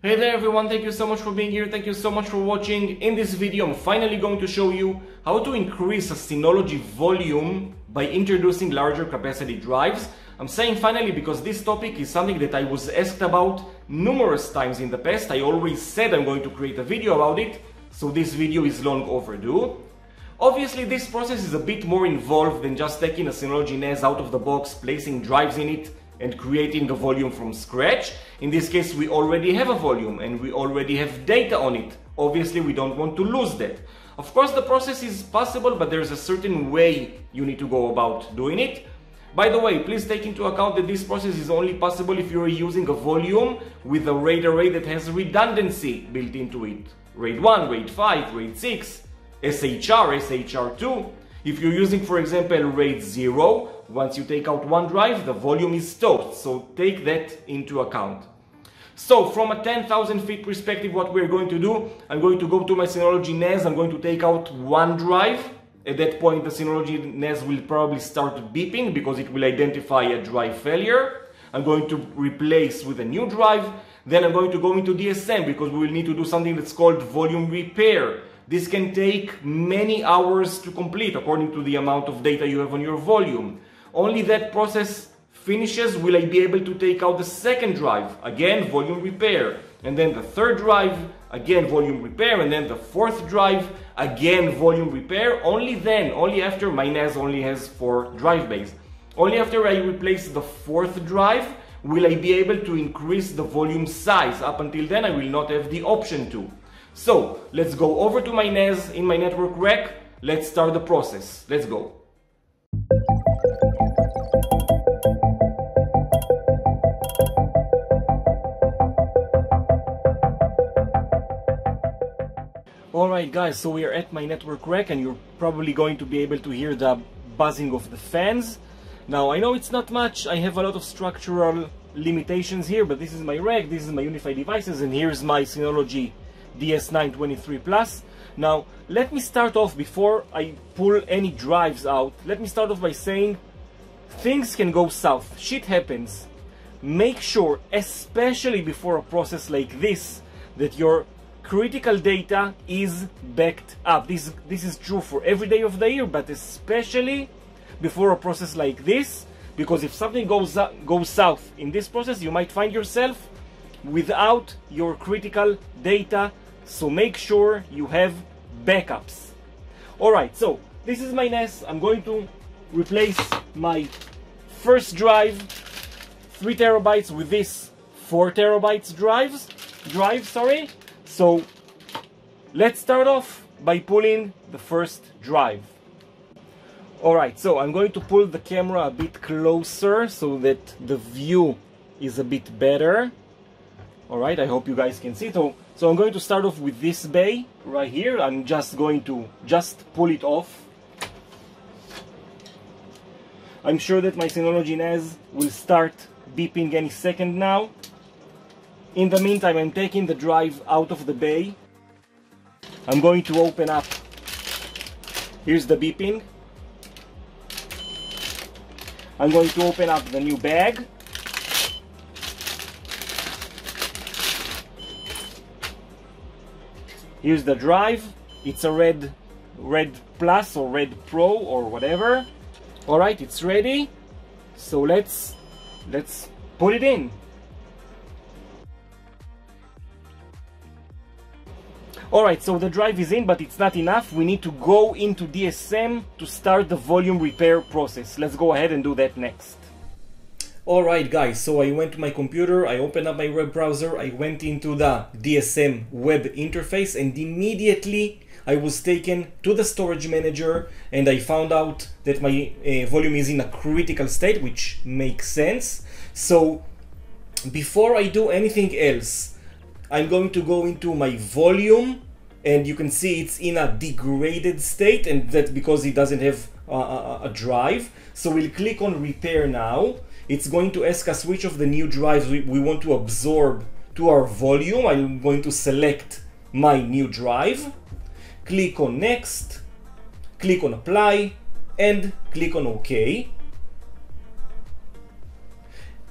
Hey there everyone, thank you so much for being here, thank you so much for watching. In this video I'm finally going to show you how to increase a Synology volume by introducing larger capacity drives. I'm saying finally because this topic is something that I was asked about numerous times in the past. I always said I'm going to create a video about it, so this video is long overdue. Obviously this process is a bit more involved than just taking a Synology NAS out of the box, placing drives in it, and creating a volume from scratch. In this case, we already have a volume and we already have data on it. Obviously, we don't want to lose that. Of course, the process is possible, but there's a certain way you need to go about doing it. By the way, please take into account that this process is only possible if you're using a volume with a RAID array that has redundancy built into it. RAID 1, RAID 5, RAID 6, SHR, SHR2. If you're using, for example, RAID 0, once you take out one drive, the volume is toast, so take that into account. So from a 10,000 feet perspective, what we're going to do, I'm going to go to my Synology NAS, I'm going to take out one drive. At that point, the Synology NAS will probably start beeping because it will identify a drive failure. I'm going to replace with a new drive. Then I'm going to go into DSM because we will need to do something that's called volume repair. This can take many hours to complete according to the amount of data you have on your volume. Only that process finishes will I be able to take out the second drive, again volume repair, and then the third drive, again volume repair, and then the fourth drive, again volume repair. Only then, only after my NAS only has four drive bays. Only after I replace the fourth drive will I be able to increase the volume size. Up until then I will not have the option to. So let's go over to my NAS in my network rack. Let's start the process. Let's go. Alright guys, so we are at my network rack and you're probably going to be able to hear the buzzing of the fans. Now I know it's not much, I have a lot of structural limitations here, but this is my rack, this is my UniFi devices, and here's my Synology DS923 Plus. Now, let me start off before I pull any drives out. Let me start off by saying things can go south. Shit happens. Make sure, especially before a process like this, that your critical data is backed up. This, this is true for every day of the year, but especially before a process like this, because if something goes, goes south in this process, you might find yourself without your critical data so make sure you have backups. Alright, so this is my NAS. I'm going to replace my first drive, 3 terabytes with this 4 terabytes drives, drive, sorry. So let's start off by pulling the first drive. Alright, so I'm going to pull the camera a bit closer so that the view is a bit better. Alright, I hope you guys can see. So so I'm going to start off with this bay right here. I'm just going to just pull it off. I'm sure that my Synology NAS will start beeping any second now. In the meantime, I'm taking the drive out of the bay. I'm going to open up. Here's the beeping. I'm going to open up the new bag. Here's the drive. It's a red, red plus or red pro or whatever. All right, it's ready. So let's, let's put it in. Alright, so the drive is in, but it's not enough. We need to go into DSM to start the volume repair process. Let's go ahead and do that next. Alright guys, so I went to my computer, I opened up my web browser, I went into the DSM web interface and immediately I was taken to the storage manager and I found out that my uh, volume is in a critical state, which makes sense. So before I do anything else, I'm going to go into my volume and you can see it's in a degraded state and that's because it doesn't have a, drive. So we'll click on repair now it's going to ask us which of the new drives we, we want to absorb to our volume. I'm going to select my new drive, click on next, click on apply, and click on OK.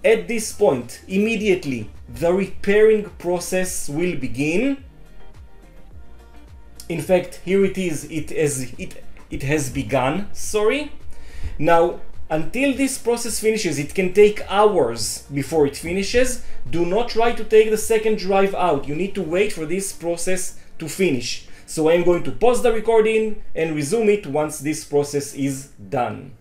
At this point, immediately, the repairing process will begin. In fact, here it is, it has, it, it has begun, sorry. Now, until this process finishes, it can take hours before it finishes. Do not try to take the second drive out. You need to wait for this process to finish. So I'm going to pause the recording and resume it once this process is done.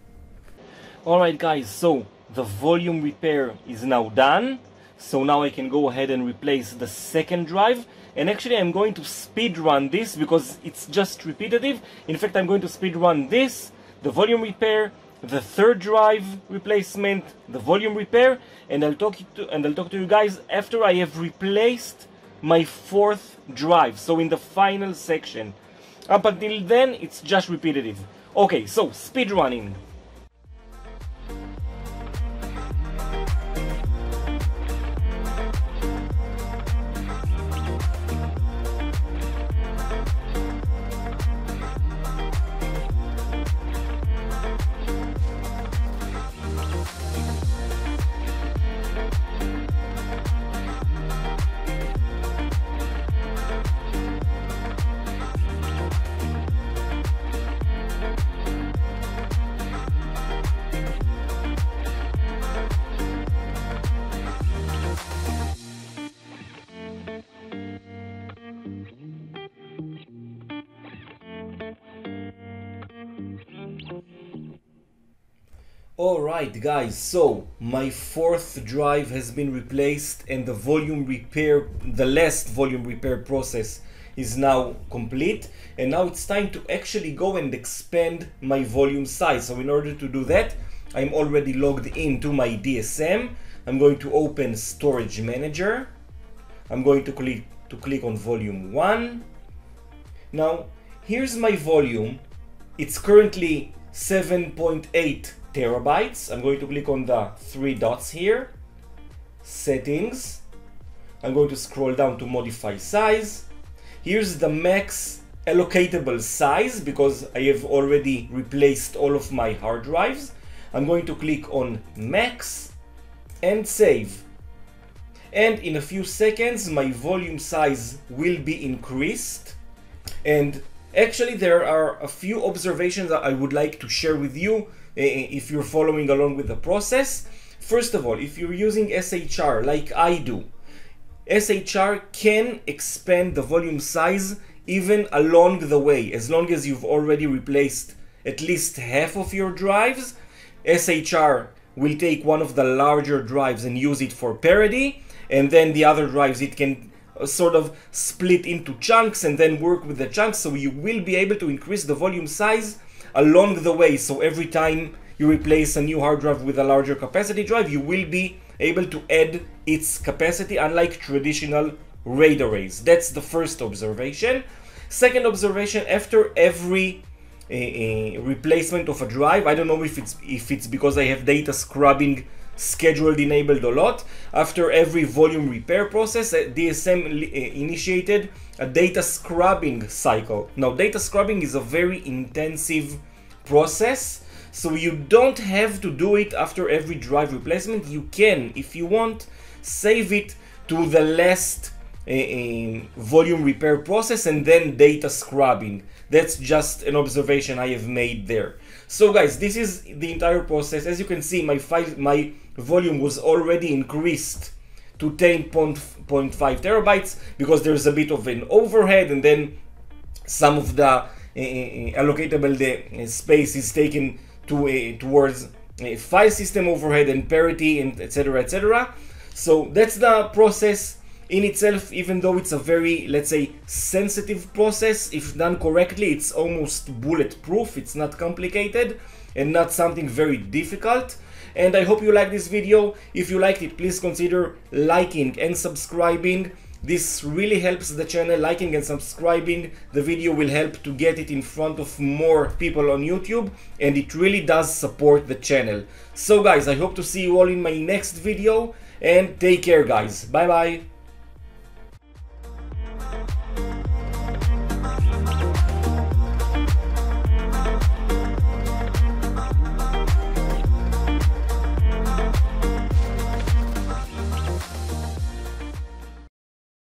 Alright guys, so the volume repair is now done. So now I can go ahead and replace the second drive. And actually I'm going to speed run this because it's just repetitive. In fact, I'm going to speed run this, the volume repair, the third drive replacement, the volume repair, and I'll talk to and I'll talk to you guys after I have replaced my fourth drive, so in the final section. Up until then, it's just repetitive. Okay, so speed running. Alright guys, so my fourth drive has been replaced and the volume repair, the last volume repair process is now complete and now it's time to actually go and expand my volume size. So in order to do that, I'm already logged into my DSM. I'm going to open Storage Manager. I'm going to click to click on volume 1. Now, here's my volume. It's currently 7.8 terabytes. I'm going to click on the three dots here, settings. I'm going to scroll down to modify size. Here's the max allocatable size because I have already replaced all of my hard drives. I'm going to click on max and save. And in a few seconds, my volume size will be increased. And actually, there are a few observations that I would like to share with you if you're following along with the process. First of all, if you're using SHR like I do, SHR can expand the volume size even along the way. As long as you've already replaced at least half of your drives, SHR will take one of the larger drives and use it for parity, and then the other drives it can uh, sort of split into chunks and then work with the chunks so you will be able to increase the volume size along the way. So every time you replace a new hard drive with a larger capacity drive, you will be able to add its capacity unlike traditional RAID arrays. That's the first observation. Second observation, after every uh, replacement of a drive, I don't know if it's if it's because I have data scrubbing scheduled enabled a lot. After every volume repair process, uh, DSM uh, initiated a data scrubbing cycle. Now, data scrubbing is a very intensive process, so you don't have to do it after every drive replacement. You can, if you want, save it to the last uh, volume repair process and then data scrubbing. That's just an observation I have made there. So guys, this is the entire process. As you can see, my file, my volume was already increased to 10.5 terabytes because there's a bit of an overhead and then some of the uh, allocatable the space is taken to uh, towards a file system overhead and parity and etc etc so that's the process in itself even though it's a very let's say sensitive process if done correctly it's almost bulletproof it's not complicated and not something very difficult and I hope you like this video. If you liked it, please consider liking and subscribing. This really helps the channel. Liking and subscribing the video will help to get it in front of more people on YouTube and it really does support the channel. So guys, I hope to see you all in my next video and take care guys. Bye bye.